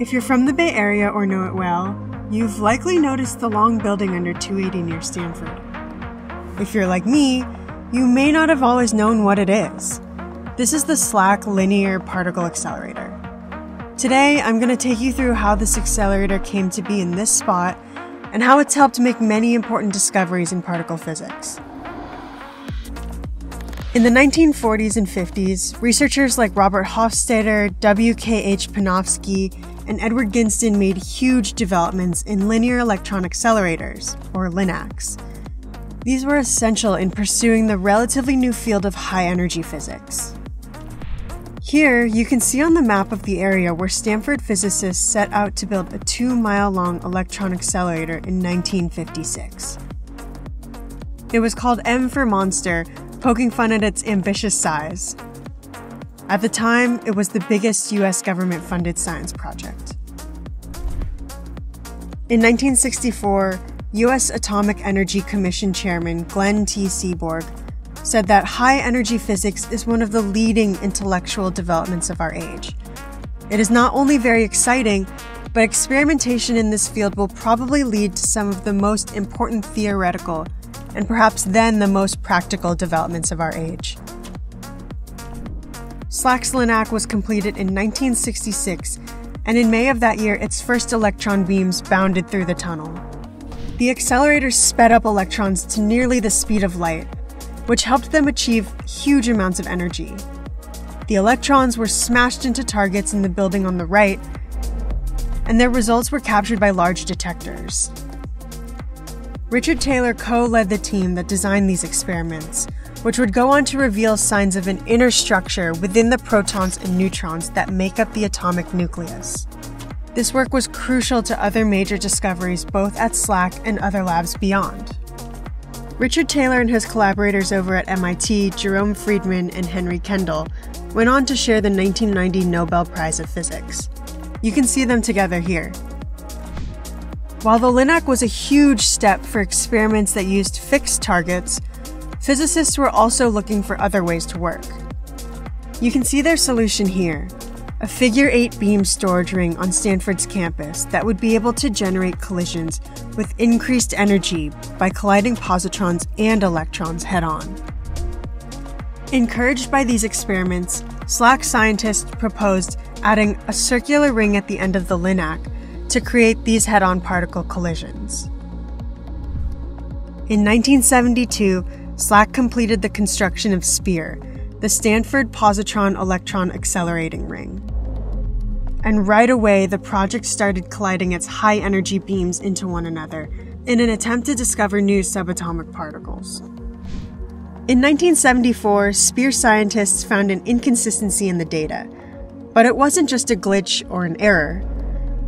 If you're from the Bay Area or know it well, you've likely noticed the long building under 280 near Stanford. If you're like me, you may not have always known what it is. This is the SLAC Linear Particle Accelerator. Today, I'm going to take you through how this accelerator came to be in this spot and how it's helped make many important discoveries in particle physics. In the 1940s and 50s, researchers like Robert Hofstadter, W.K.H. Panofsky, and Edward Ginzton made huge developments in linear electron accelerators, or LINACs. These were essential in pursuing the relatively new field of high energy physics. Here, you can see on the map of the area where Stanford physicists set out to build a two mile long electron accelerator in 1956. It was called M for Monster, poking fun at its ambitious size. At the time, it was the biggest US government funded science project. In 1964, US Atomic Energy Commission Chairman Glenn T. Seaborg said that high energy physics is one of the leading intellectual developments of our age. It is not only very exciting, but experimentation in this field will probably lead to some of the most important theoretical and perhaps then the most practical developments of our age. SLAC's LINAC was completed in 1966, and in May of that year, its first electron beams bounded through the tunnel. The accelerator sped up electrons to nearly the speed of light, which helped them achieve huge amounts of energy. The electrons were smashed into targets in the building on the right, and their results were captured by large detectors. Richard Taylor co led the team that designed these experiments, which would go on to reveal signs of an inner structure within the protons and neutrons that make up the atomic nucleus. This work was crucial to other major discoveries both at SLAC and other labs beyond. Richard Taylor and his collaborators over at MIT, Jerome Friedman and Henry Kendall, went on to share the 1990 Nobel Prize of Physics. You can see them together here. While the LINAC was a huge step for experiments that used fixed targets, physicists were also looking for other ways to work. You can see their solution here a figure 8 beam storage ring on Stanford's campus that would be able to generate collisions with increased energy by colliding positrons and electrons head on. Encouraged by these experiments, SLAC scientists proposed adding a circular ring at the end of the LINAC to create these head on particle collisions. In 1972, SLAC completed the construction of SPEAR, the Stanford Positron Electron Accelerating Ring. And right away, the project started colliding its high energy beams into one another in an attempt to discover new subatomic particles. In 1974, SPEAR scientists found an inconsistency in the data, but it wasn't just a glitch or an error.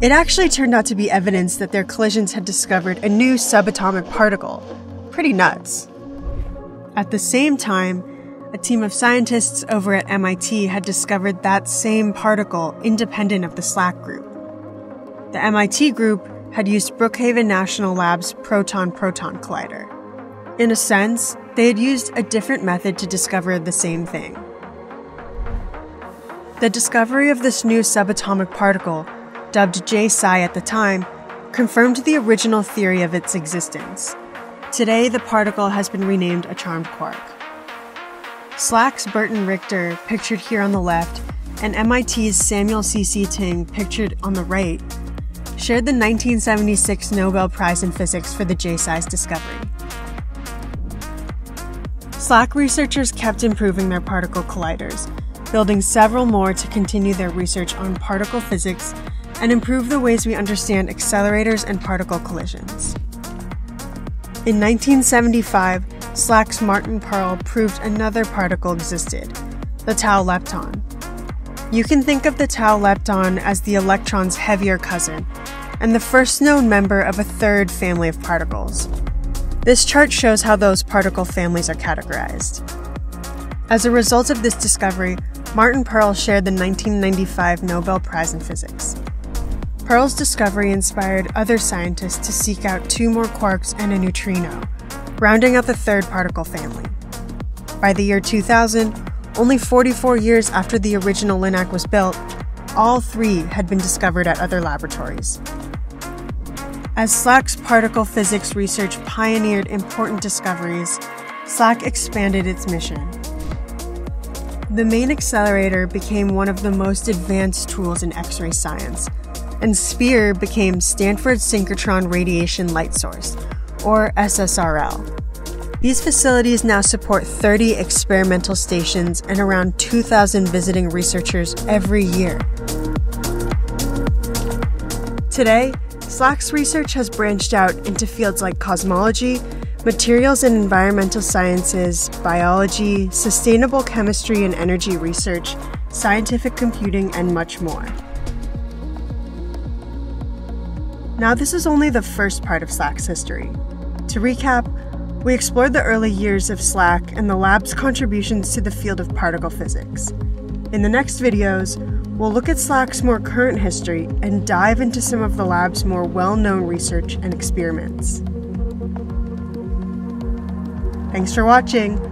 It actually turned out to be evidence that their collisions had discovered a new subatomic particle. Pretty nuts. At the same time, a team of scientists over at MIT had discovered that same particle independent of the SLAC group. The MIT group had used Brookhaven National Lab's Proton Proton Collider. In a sense, they had used a different method to discover the same thing. The discovery of this new subatomic particle dubbed J Psi at the time, confirmed the original theory of its existence. Today, the particle has been renamed a charmed quark. SLAC's Burton Richter, pictured here on the left, and MIT's Samuel C.C. Ting, pictured on the right, shared the 1976 Nobel Prize in Physics for the J Psi's discovery. SLAC researchers kept improving their particle colliders, building several more to continue their research on particle physics and improve the ways we understand accelerators and particle collisions. In 1975, SLAC's Martin Perl proved another particle existed, the tau lepton. You can think of the tau lepton as the electron's heavier cousin, and the first known member of a third family of particles. This chart shows how those particle families are categorized. As a result of this discovery, Martin Perl shared the 1995 Nobel Prize in Physics. Perl's discovery inspired other scientists to seek out two more quarks and a neutrino, rounding out the third particle family. By the year 2000, only 44 years after the original LINAC was built, all three had been discovered at other laboratories. As SLAC's particle physics research pioneered important discoveries, SLAC expanded its mission. The main accelerator became one of the most advanced tools in X ray science, and SPEAR became Stanford Synchrotron Radiation Light Source, or SSRL. These facilities now support 30 experimental stations and around 2,000 visiting researchers every year. Today, SLAC's research has branched out into fields like cosmology, materials and environmental sciences, biology, sustainable chemistry and energy research, scientific computing, and much more. Now, this is only the first part of SLAC's history. To recap, we explored the early years of SLAC and the lab's contributions to the field of particle physics. In the next videos, we'll look at SLAC's more current history and dive into some of the lab's more well known research and experiments. Thanks for watching!